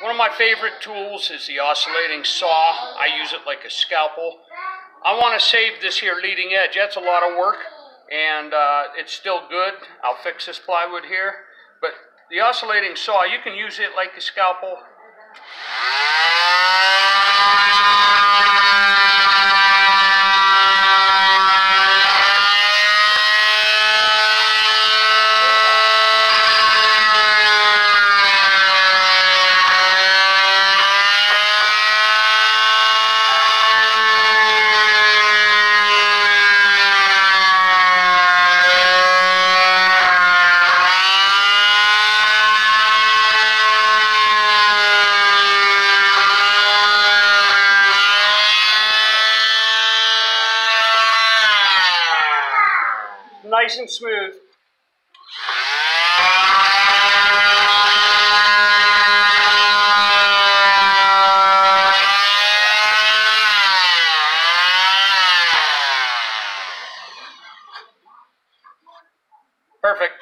One of my favorite tools is the oscillating saw. I use it like a scalpel. I want to save this here leading edge. That's a lot of work and uh, it's still good. I'll fix this plywood here. But the oscillating saw, you can use it like a scalpel. Nice and smooth. Perfect.